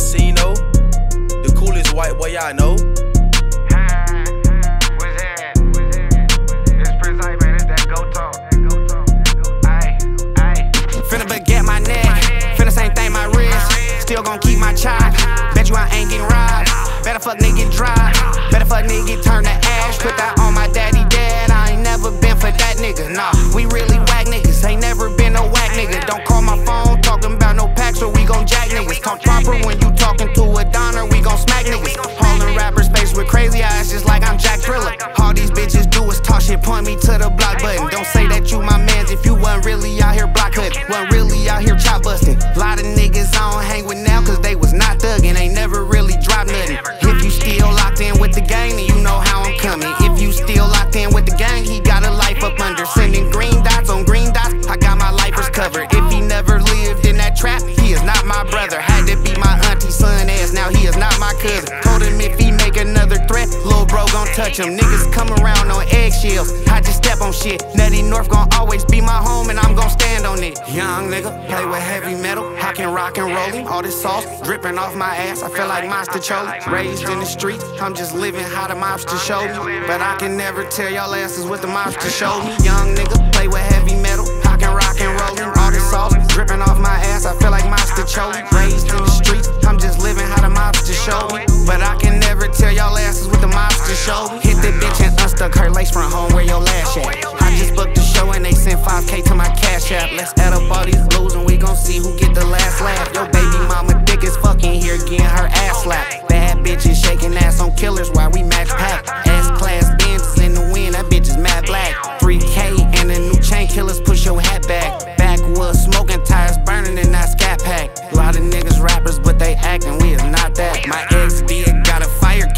casino. The coolest white boy I know. It's Prince Ayman, it's that go talk. Finna baguette my neck, finna same thing my wrist. Still gon' keep my chop. Bet you I ain't getting robbed. Better fuck nigga dry. Better fuck nigga turned to ash. Put that on my daddy dad. I ain't never been for that nigga. Nah, we really Talk proper when you talking to a donor. We gon' smack niggas. Hauling rappers face with crazy eyes just like I'm Jack Triller. All these bitches do is talk shit. Point me to the block button. Don't say that you my mans if you wasn't really out here block cutting. Wasn't really out here chop busting. Lot of niggas I don't hang with now cause they was not thuggin'. Ain't never touch him. Niggas come around on eggshells, I just step on shit. Nutty North gon' always be my home and I'm gon' stand on it. Young nigga, play with heavy metal, I can rock and roll All this sauce dripping off my ass, I feel like Mostaccioli. Raised in the streets, I'm just living how the mobster showed me. But I can never tell y'all asses what the mobster showed me. Young nigga, play with heavy metal, I can rock and roll All this sauce dripping off my ass, I feel like Mostaccioli. Raised in the streets, I'm just living how the mobster showed me. But I can never tell y'all asses what mobster showed me. Hit that bitch and unstuck her lace front home where your lash at. I just booked the show and they sent 5k to my cash app. Let's add up all these blues and we gon' see who get the last laugh. Yo, baby mama dick is fucking here getting her ass slapped. Bad bitches shaking ass on killers while we match pack. S class Benz in the wind, that bitch is mad black. 3k and the new chain killers push your hat back. Backwoods smoking tires burning in that scat pack. A lot of niggas rappers, but they acting, we is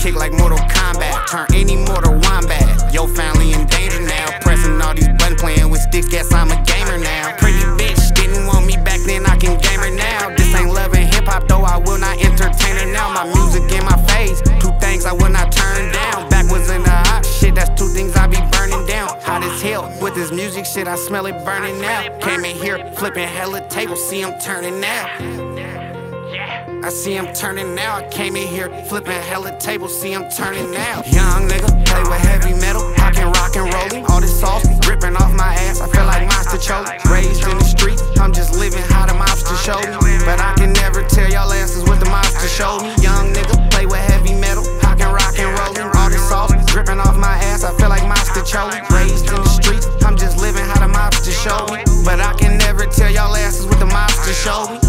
kick like Mortal Kombat. Turn any mortal wombat. Your family in danger now. Pressing all these buttons, playing with sticks. Guess I'm a gamer now. Pretty bitch didn't want me back then, I can gamer now. This ain't love and hip hop, though I will not entertain her now. My music in my face, two things I will not turn down. Backwards in the hot shit, that's two things I be burning down. Hot as hell with this music shit, I smell it burning now. Came in here flipping hella tables, see I'm turning now see him turning now. I came in here flipping hella tables, see him turning now. Young nigga, play with heavy metal, pocket rock and rolling. All this sauce dripping off my ass, I feel like monster choke. Raised in the street, I'm just living how the mobster showed me. But I can never tell y'all asses what the mobster Show me. Young nigga, play with heavy metal, pocket rock and rolling. All this sauce dripping off my ass, I feel like monster choke. Raised in the street, I'm just living how the mobster showed me. But I can never tell y'all asses what the mobster Show me.